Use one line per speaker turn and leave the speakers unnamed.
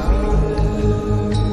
cloud.